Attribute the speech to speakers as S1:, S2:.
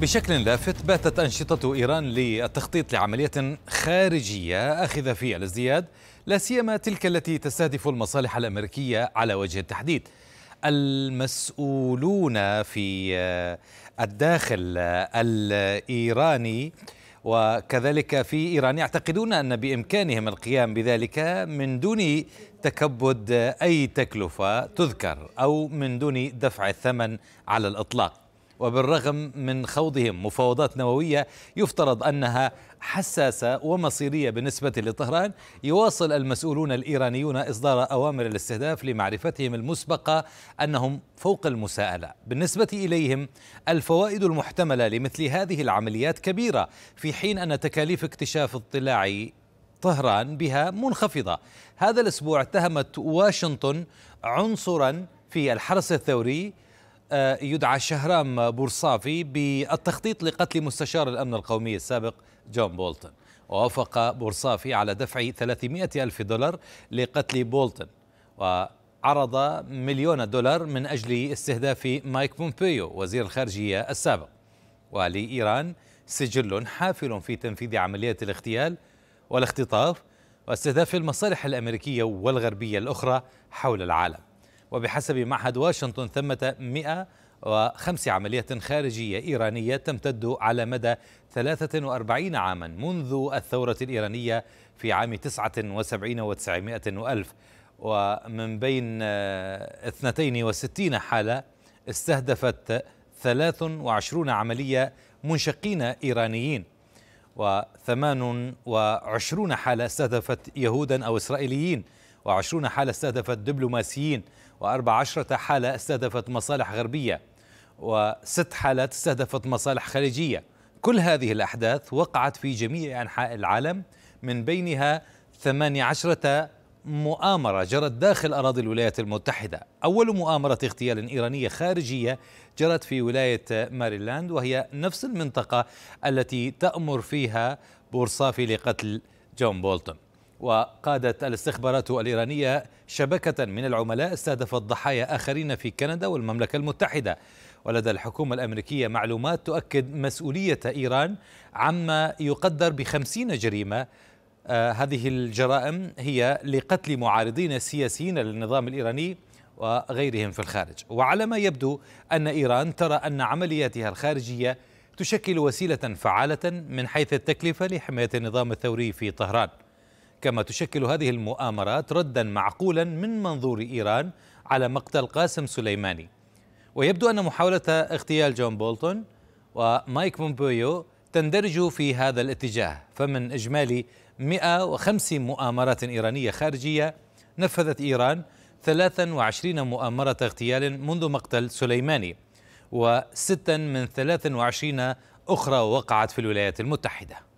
S1: بشكل لافت باتت أنشطة إيران للتخطيط لعملية خارجية آخذة في الازدياد لا سيما تلك التي تستهدف المصالح الأمريكية على وجه التحديد. المسؤولون في الداخل الإيراني وكذلك في إيران يعتقدون أن بإمكانهم القيام بذلك من دون تكبد أي تكلفة تذكر أو من دون دفع الثمن على الإطلاق. وبالرغم من خوضهم مفاوضات نووية يفترض أنها حساسة ومصيرية بالنسبة لطهران يواصل المسؤولون الإيرانيون إصدار أوامر الاستهداف لمعرفتهم المسبقة أنهم فوق المساءلة. بالنسبة إليهم الفوائد المحتملة لمثل هذه العمليات كبيرة في حين أن تكاليف اكتشاف اطلاع طهران بها منخفضة. هذا الأسبوع اتهمت واشنطن عنصرا في الحرس الثوري يدعى شهرام بورصافي بالتخطيط لقتل مستشار الأمن القومي السابق جون بولتون. ووافق بورصافي على دفع 300 ألف دولار لقتل بولتون وعرض مليون دولار من أجل استهداف مايك بومبيو وزير الخارجية السابق. ولإيران سجل حافل في تنفيذ عملية الاغتيال والاختطاف واستهداف المصالح الأمريكية والغربية الأخرى حول العالم. وبحسب معهد واشنطن ثمة 105 عمليات خارجية إيرانية تمتد على مدى 43 عاما منذ الثورة الإيرانية في عام 79 و900 وألف. ومن بين 62 حالة استهدفت 23 عملية منشقين إيرانيين. و28 حالة استهدفت يهودا أو إسرائيليين. وعشرون حالة استهدفت دبلوماسيين وأربع عشرة حالة استهدفت مصالح غربية وست حالات استهدفت مصالح خليجية. كل هذه الأحداث وقعت في جميع أنحاء العالم من بينها ثمانية عشرة مؤامرة جرت داخل أراضي الولايات المتحدة. أول مؤامرة اغتيال إيرانية خارجية جرت في ولاية ماريلاند وهي نفس المنطقة التي تأمر فيها بورصافي لقتل جون بولتون. وقادت الاستخبارات الإيرانية شبكة من العملاء استهدفت ضحايا آخرين في كندا والمملكة المتحدة. ولدى الحكومة الأمريكية معلومات تؤكد مسؤولية إيران عما يقدر بخمسين جريمة. آه هذه الجرائم هي لقتل معارضين سياسيين للنظام الإيراني وغيرهم في الخارج. وعلى ما يبدو أن إيران ترى أن عملياتها الخارجية تشكل وسيلة فعالة من حيث التكلفة لحماية النظام الثوري في طهران. كما تشكل هذه المؤامرات ردا معقولا من منظور إيران على مقتل قاسم سليماني. ويبدو أن محاولة اغتيال جون بولتون ومايك بومبيو تندرج في هذا الاتجاه فمن إجمالي 105 مؤامرات إيرانية خارجية نفذت إيران 23 مؤامرة اغتيال منذ مقتل سليماني وستا من 23 أخرى وقعت في الولايات المتحدة.